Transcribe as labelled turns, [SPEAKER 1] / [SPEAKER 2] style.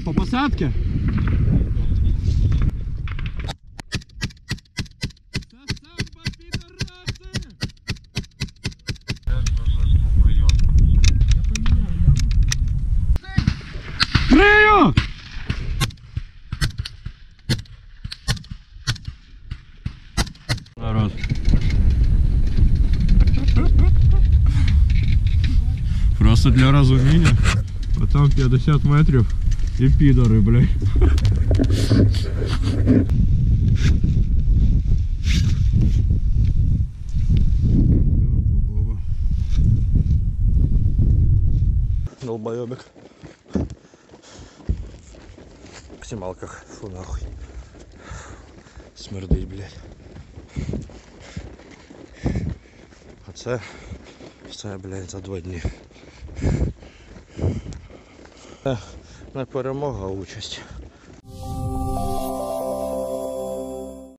[SPEAKER 1] двадцятки? Крию! Народ. Просто для розуміння. Отам 50 метрів і підори, блядь. Долбоебик. В снималках. Фу нахуй. Смердить, блядь. А це все, блядь, за два дні. Не перемога, участь.